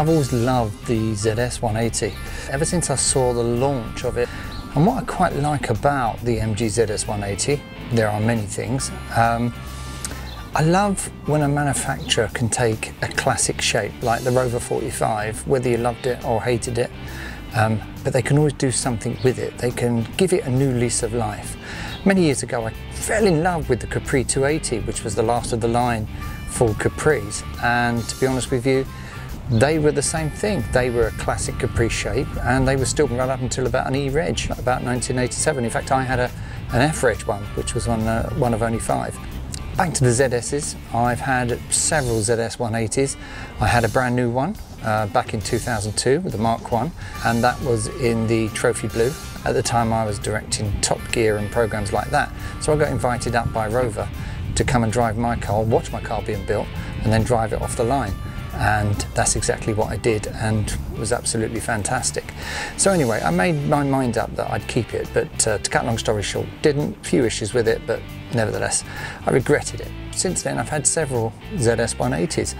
I've always loved the ZS 180 ever since I saw the launch of it. And what I quite like about the MG ZS 180, there are many things. Um, I love when a manufacturer can take a classic shape like the Rover 45, whether you loved it or hated it, um, but they can always do something with it. They can give it a new lease of life. Many years ago, I fell in love with the Capri 280, which was the last of the line for Capris. And to be honest with you, they were the same thing. They were a classic Capri shape and they were still run up until about an E-Reg, about 1987. In fact, I had a, an F-Reg one, which was one, uh, one of only five. Back to the ZS's, I've had several ZS 180s. I had a brand new one uh, back in 2002 with the Mark 1 and that was in the Trophy Blue. At the time I was directing Top Gear and programs like that. So I got invited up by Rover to come and drive my car, watch my car being built, and then drive it off the line. And that's exactly what I did and was absolutely fantastic. So anyway, I made my mind up that I'd keep it, but uh, to cut long story short, didn't, few issues with it, but nevertheless, I regretted it. Since then, I've had several ZS 180s.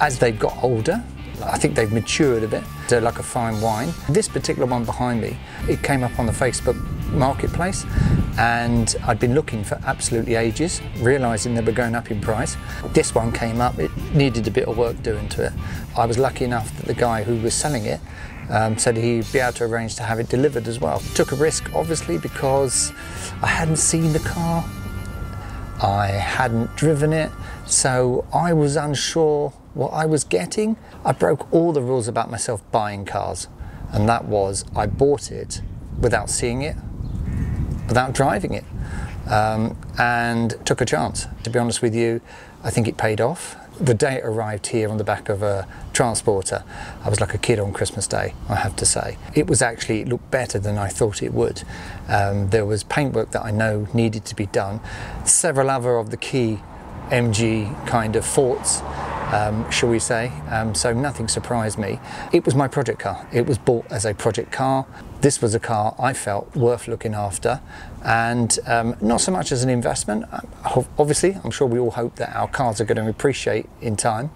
As they've got older, I think they've matured a bit, They're like a fine wine. This particular one behind me, it came up on the Facebook marketplace and I'd been looking for absolutely ages, realising they were going up in price. This one came up, it needed a bit of work doing to it. I was lucky enough that the guy who was selling it um, said he'd be able to arrange to have it delivered as well. Took a risk obviously because I hadn't seen the car, I hadn't driven it, so I was unsure what I was getting. I broke all the rules about myself buying cars, and that was I bought it without seeing it, without driving it, um, and took a chance. To be honest with you, I think it paid off. The day it arrived here on the back of a transporter, I was like a kid on Christmas Day, I have to say. It was actually, it looked better than I thought it would. Um, there was paintwork that I know needed to be done. Several other of the key MG kind of faults um, shall we say. Um, so nothing surprised me. It was my project car. It was bought as a project car. This was a car I felt worth looking after and um, not so much as an investment. Uh, obviously, I'm sure we all hope that our cars are going to appreciate in time.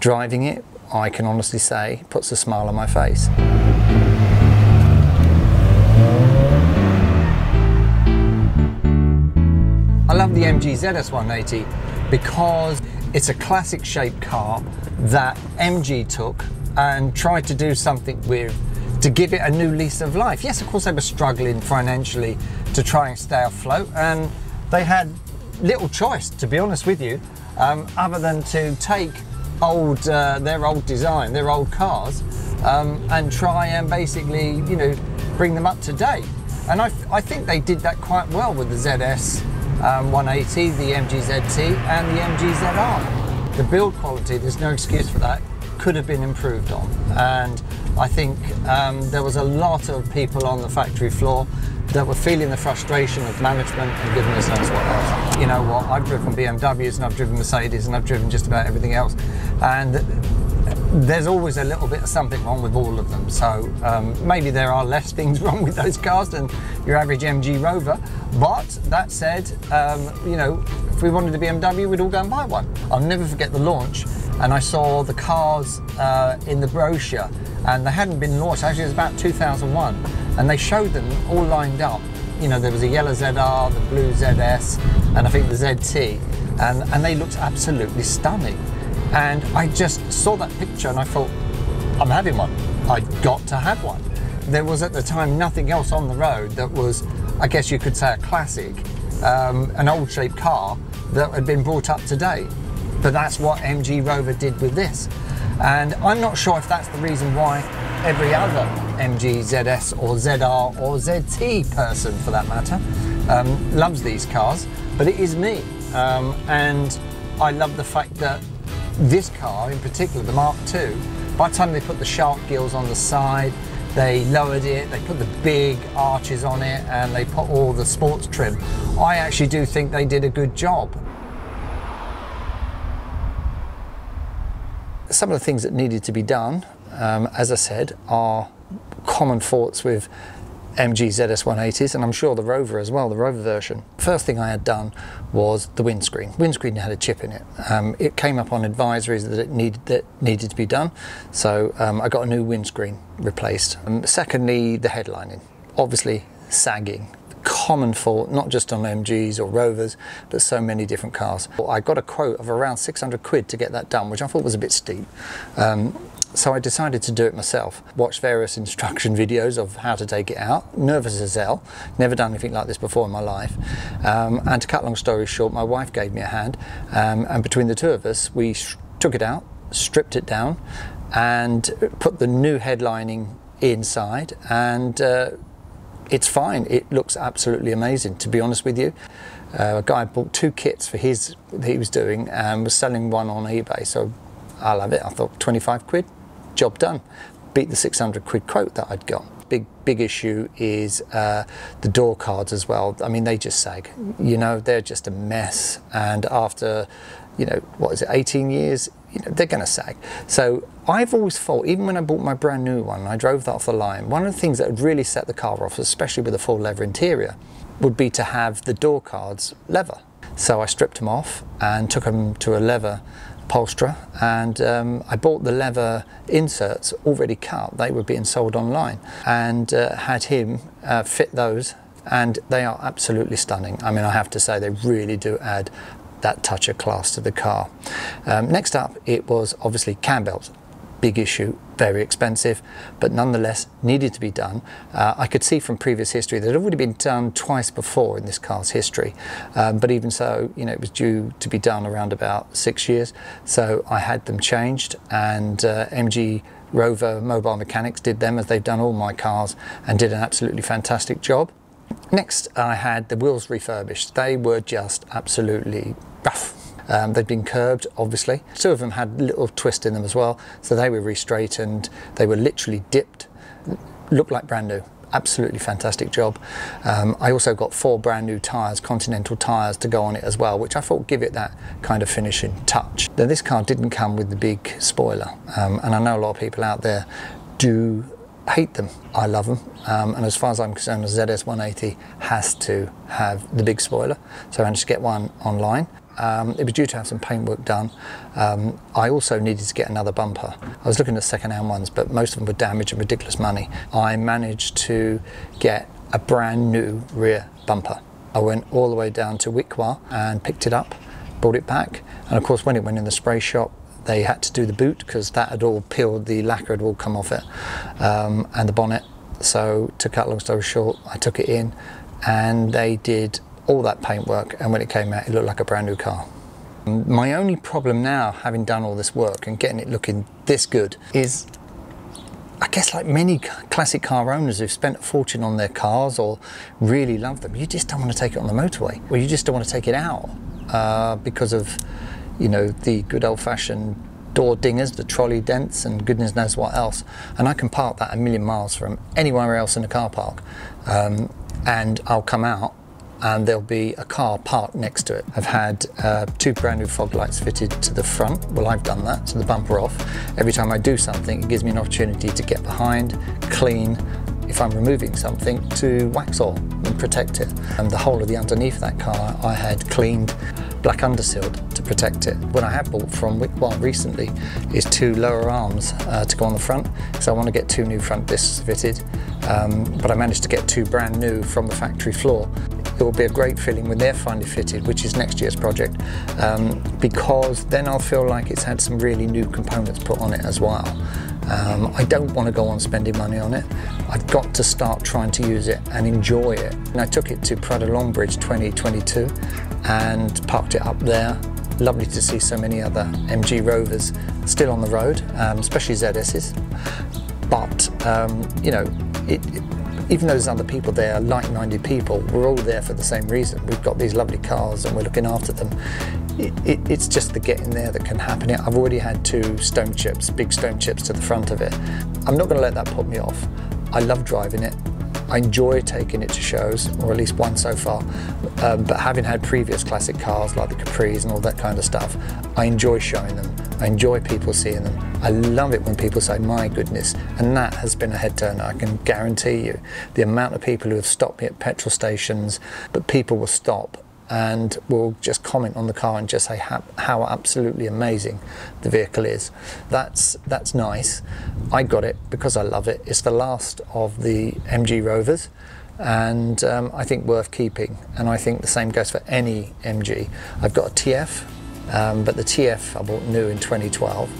Driving it, I can honestly say, puts a smile on my face. I love the MG ZS 180 because it's a classic shaped car that MG took and tried to do something with to give it a new lease of life. Yes, of course, they were struggling financially to try and stay afloat, and they had little choice, to be honest with you, um, other than to take old uh, their old design, their old cars, um, and try and basically, you know, bring them up to date. And I, I think they did that quite well with the ZS um, 180, the MGZT and the MGZR. The build quality, there's no excuse for that, could have been improved on. And I think um, there was a lot of people on the factory floor that were feeling the frustration of management and goodness knows what else. You know what, I've driven BMWs and I've driven Mercedes and I've driven just about everything else. And there's always a little bit of something wrong with all of them. So um, maybe there are less things wrong with those cars than your average MG Rover. But that said, um, you know, if we wanted a BMW, we'd all go and buy one. I'll never forget the launch, and I saw the cars uh, in the brochure, and they hadn't been launched. Actually, it was about 2001, and they showed them all lined up. You know, there was a yellow ZR, the blue ZS, and I think the ZT, and, and they looked absolutely stunning. And I just saw that picture and I thought, I'm having one. I got to have one. There was at the time nothing else on the road that was, I guess you could say, a classic, um, an old shaped car that had been brought up to date. But that's what MG Rover did with this. And I'm not sure if that's the reason why every other MG ZS or ZR or ZT person, for that matter, um, loves these cars. But it is me. Um, and I love the fact that this car in particular, the Mark II, by the time they put the shark gills on the side, they lowered it, they put the big arches on it, and they put all the sports trim. I actually do think they did a good job. Some of the things that needed to be done, um, as I said, are common faults with MG ZS 180s, and I'm sure the Rover as well, the Rover version. First thing I had done was the windscreen. Windscreen had a chip in it. Um, it came up on advisories that it needed that needed to be done, so um, I got a new windscreen replaced. Um, secondly, the headlining, obviously sagging common fault, not just on MGs or Rovers, but so many different cars. I got a quote of around 600 quid to get that done, which I thought was a bit steep. So I decided to do it myself. Watched various instruction videos of how to take it out. Nervous as hell. Never done anything like this before in my life. Um, and to cut long story short, my wife gave me a hand. Um, and between the two of us, we took it out, stripped it down, and put the new headlining inside. And uh, it's fine. It looks absolutely amazing, to be honest with you. Uh, a guy bought two kits for his that he was doing and was selling one on eBay. So I love it. I thought 25 quid, job done. Beat the 600 quid quote that I'd got. Big big issue is uh, the door cards as well. I mean, they just sag. You know, they're just a mess. And after, you know, what is it, 18 years, you know, they're going to sag. So I've always thought, even when I bought my brand new one, I drove that off the line, one of the things that would really set the car off, especially with a full leather interior, would be to have the door cards leather. So I stripped them off and took them to a leather upholsterer and um, I bought the leather inserts already cut, they were being sold online, and uh, had him uh, fit those and they are absolutely stunning. I mean, I have to say, they really do add that touch of class to the car. Um, next up, it was obviously cam. Big issue, very expensive, but nonetheless needed to be done. Uh, I could see from previous history that it had already been done twice before in this car's history, um, but even so, you know, it was due to be done around about six years. So I had them changed, and uh, MG Rover Mobile Mechanics did them as they've done all my cars and did an absolutely fantastic job. Next, I had the wheels refurbished. They were just absolutely rough. Um, they'd been curbed, obviously. Two of them had little twist in them as well, so they were re-straightened. They were literally dipped, looked like brand new. Absolutely fantastic job. Um, I also got four brand new tyres, Continental tyres, to go on it as well, which I thought give it that kind of finishing touch. Now, this car didn't come with the big spoiler, um, and I know a lot of people out there do hate them. I love them. Um, and as far as I'm concerned, the ZS 180 has to have the big spoiler. So I managed to get one online. Um, it was due to have some paintwork done. Um, I also needed to get another bumper. I was looking at second-hand ones, but most of them were damaged and ridiculous money. I managed to get a brand new rear bumper. I went all the way down to Wickwa and picked it up, brought it back, and of course when it went in the spray shop, they had to do the boot because that had all peeled, the lacquer had all come off it, um, and the bonnet. So to cut long story short, I took it in, and they did all that paintwork, and when it came out, it looked like a brand new car. My only problem now, having done all this work and getting it looking this good, is I guess like many classic car owners who've spent a fortune on their cars or really love them, you just don't want to take it on the motorway, or you just don't want to take it out uh, because of, you know, the good old-fashioned door dingers, the trolley dents, and goodness knows what else. And I can park that a million miles from anywhere else in a car park, um, and I'll come out and there'll be a car parked next to it. I've had uh, two brand new fog lights fitted to the front. Well, I've done that, so the bumper off. Every time I do something, it gives me an opportunity to get behind, clean, if I'm removing something, to wax all and protect it. And the whole of the underneath that car I had cleaned, black undersealed to protect it. What I have bought from Wickwa recently is two lower arms uh, to go on the front, because I want to get two new front discs fitted, um, but I managed to get two brand new from the factory floor. It will be a great feeling when they're finally fitted, which is next year's project, um, because then I'll feel like it's had some really new components put on it as well. Um, I don't want to go on spending money on it. I've got to start trying to use it and enjoy it. And I took it to Pride of Longbridge 2022 and parked it up there. Lovely to see so many other MG Rovers still on the road, um, especially ZS's. But, um, you know, it, it even though there's other people there, like-minded people, we're all there for the same reason. We've got these lovely cars and we're looking after them. It, it, it's just the getting there that can happen. I've already had two stone chips, big stone chips to the front of it. I'm not going to let that put me off. I love driving it. I enjoy taking it to shows, or at least one so far. Um, but having had previous classic cars like the Capris and all that kind of stuff, I enjoy showing them. I enjoy people seeing them. I love it when people say, my goodness. And that has been a head turner, I can guarantee you. The amount of people who have stopped me at petrol stations, but people will stop and will just comment on the car and just say how, absolutely amazing the vehicle is. That's that's nice. I got it because I love it. It's the last of the MG Rovers, and um, I think worth keeping. And I think the same goes for any MG. I've got a TF, um, but the TF I bought new in 2012,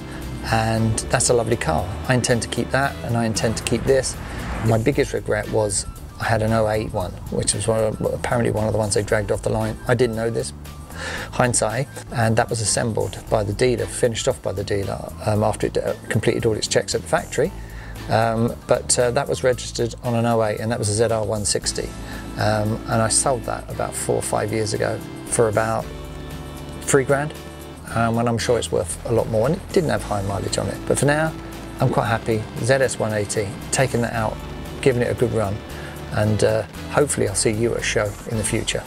and that's a lovely car. I intend to keep that, and I intend to keep this. My biggest regret was I had an 08 one, which was one of, apparently one of the ones they dragged off the line. I didn't know this, hindsight, and that was assembled by the dealer, finished off by the dealer um, after it uh, completed all its checks at the factory. Um, but uh, that was registered on an 08 and that was a ZR160. Um, and I sold that about four or five years ago for about three grand. Um, and I'm sure it's worth a lot more. And it didn't have high mileage on it. But for now, I'm quite happy. ZS180, taking that out, giving it a good run and uh, hopefully I'll see you at a show in the future.